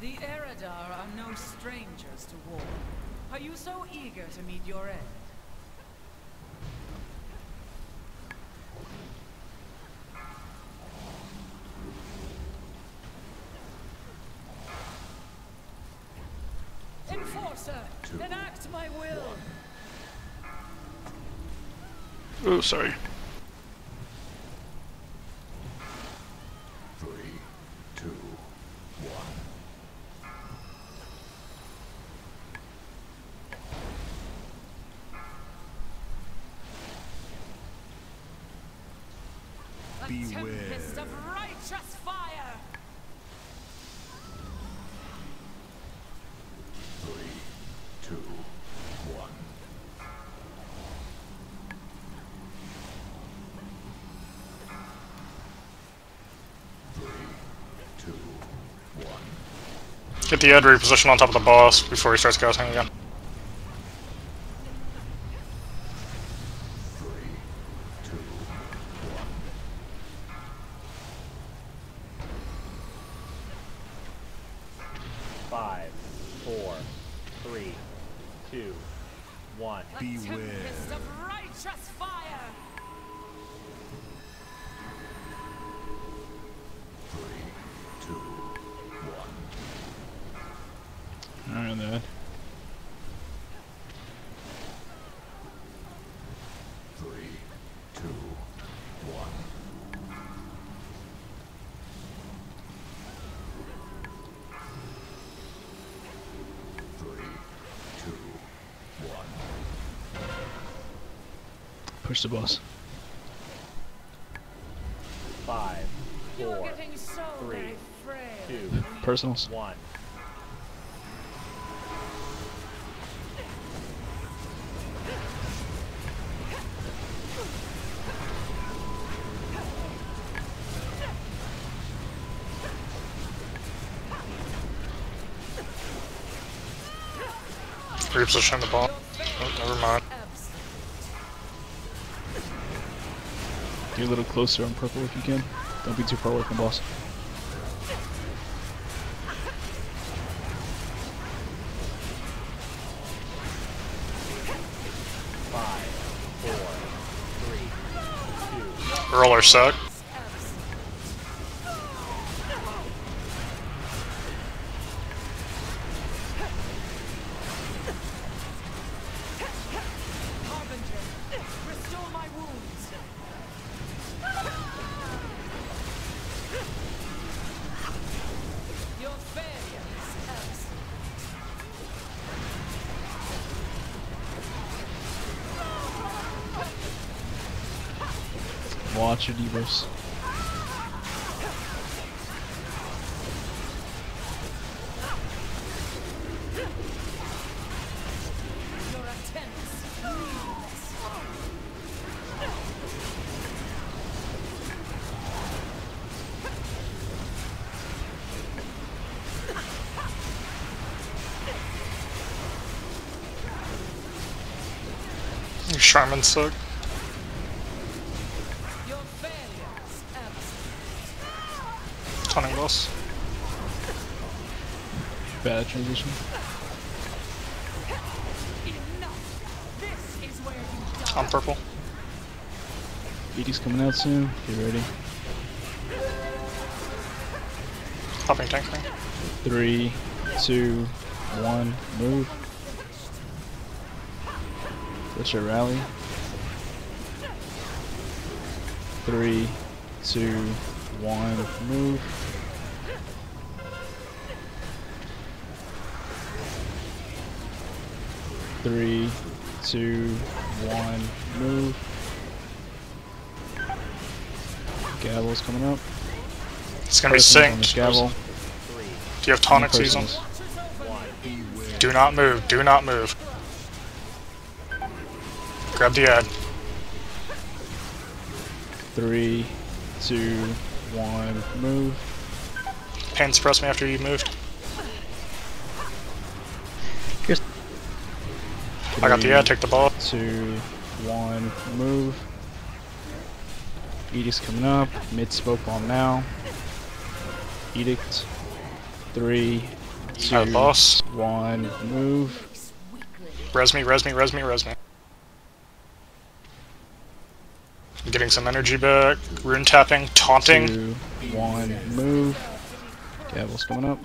The Eredar are no strangers to war. Are you so eager to meet your end? Enforcer, enact my will! Oh, sorry. Three, two, one. A Beware. of righteous fire! Get the Ed reposition on top of the boss before he starts gassing again. Two, one. Beware. Push the boss. Five, You're four, getting so three, two, Personals. one. Reposition the boss. Oh, never mind. Get a little closer on purple if you can. Don't be too far away from boss. Roller suck. Watch meaningless. You Charmin suck. Absent. Taunting boss. Bad transition. Enough. This is where you die. On purple. Edie's coming out soon. Get ready. Hopping tankering. Three, two, one, move. That's your rally. Three, two, one, move. Three, two, one, move. Gavel's coming up. It's gonna be Person's synced. Gavel. Do you have tonic season? Do not move. Do not move. Grab the ad. Three, two, one, move. Pain suppress me after you moved. I got the ad. Take the ball. Two, one, move. Edict's coming up. Mid smoke bomb now. Edict. Three, two, boss. one, move. Res me, res me, res me, res me. I'm getting some energy back. Rune tapping, taunting. Two, one, move. Gavel's coming up.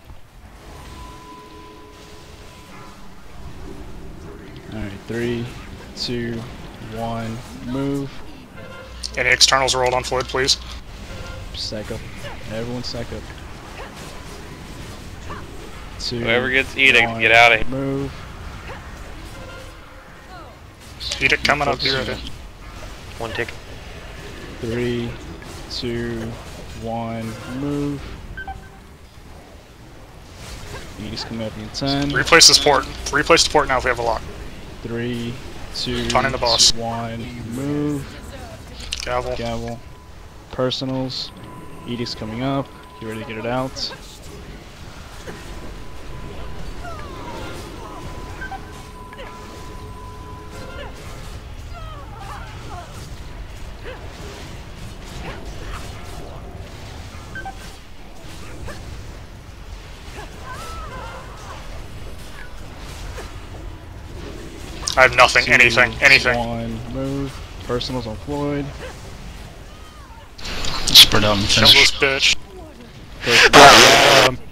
Alright, three, two, one, move. Any externals rolled on Floyd, please. Stack up. Everyone stack up. Two, Whoever gets edict, one, get out of here. Move. Edict coming up, be ready. One tick. Three, two, one, move. Edict's coming up in ten. Replace this port. Replace the port now if we have a lock. Three, two, the boss. one, move. Gavel. Gavel. Personals. Edict's coming up. You ready to get it out? I have nothing, Two, anything, anything. One, move. Personals on Floyd. Spread out and finish. this bitch. Personals, um,